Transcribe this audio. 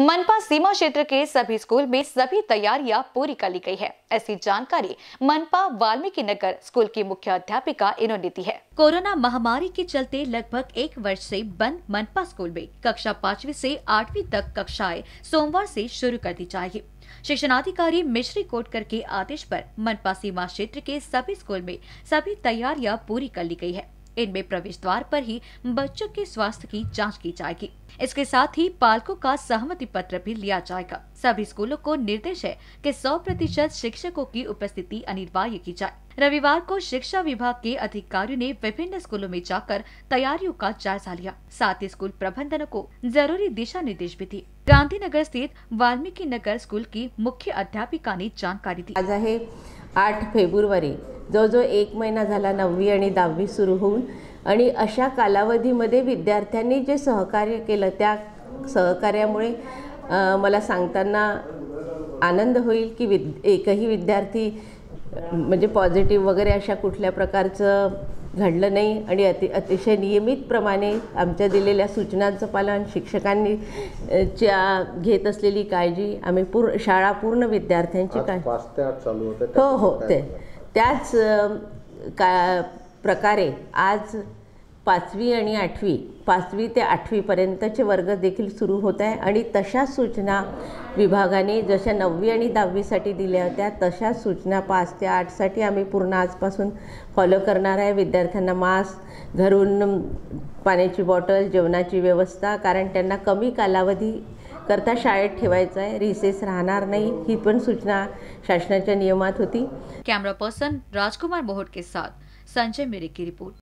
मनपा सीमा क्षेत्र के सभी स्कूल में सभी तैयारियाँ पूरी कर ली गई है। ऐसी जानकारी मनपा वाल्मीकि नगर स्कूल की मुख्य अध्यापिका इन्होंने दी है। कोरोना महामारी के चलते लगभग एक वर्ष से बंद मनपा स्कूल में कक्षा पाँचवी से आठवीं तक कक्षाएँ सोमवार से शुरू कर दी जाएगी। शिक्षणाधिकारी मिश्री कोटकर के आदेश पर मनपा सीमा क्षेत्र के सभी स्कूल में सभी तैयारियाँ पूरी कर ली गई है। इनमें प्रवेश द्वार पर ही बच्चों के स्वास्थ्य की जाँच की जाएगी। इसके साथ ही पालकों का सहमति पत्र भी लिया जाएगा। सभी स्कूलों को निर्देश है कि 100 प्रतिशत शिक्षकों की उपस्थिति अनिवार्य की जाए। रविवार को शिक्षा विभाग के अधिकारियों ने विभिन्न स्कूलों में जाकर तैयारियों का जायजा लिया। साथ ही स्कूल प्रबंधन को ज़रूरी दिशा निर्देश भी दिए। गांधीनगर स्थित वाल्मीकि नगर स्कूल की मुख्य अध्यापिका ने जानकारी दी। आठ फेब्रुवारी. जवळजवळ एक महिना झाला नववी आणि दहावी सुरू होऊन आणि अशा कालावधीमध्ये विद्यार्थ्यांनी जे सहकार्य केलं त्या सहकार्यामुळे मला सांगताना आनंद होईल की विद एकही विद्यार्थी म्हणजे पॉझिटिव्ह वगैरे अशा कुठल्या प्रकारचं घडलं नाही आणि अति अतिशय नियमितप्रमाणे आमच्या दिलेल्या सूचनांचं पालन शिक्षकांनी च्या घेत असलेली काळजी आम्ही पूर्ण शाळा पूर्ण विद्यार्थ्यांची होतं हो हो ते? त्याच का प्रकारे आज पाचवी आणि आठवी पाचवी ते आठवीपर्यंतचे वर्ग देखील सुरू होत आहे आणि तशा सूचना विभागाने जशा नववी आणि दहावीसाठी दिल्या होत्या तशा सूचना पाच ते आठसाठी आम्ही पूर्ण आजपासून फॉलो करणार आहे. विद्यार्थ्यांना मास्क घरून पाण्याची बॉटल जेवणाची व्यवस्था कारण त्यांना कमी कालावधी करता शाळेत ठेवायचं आहे. रिसेस राहणार नाही. ही पण सूचना शासनाच्या नियमात होती. कॅमेरा पर्सन राजकुमार मोहट के साथ संजय मेरे की रिपोर्ट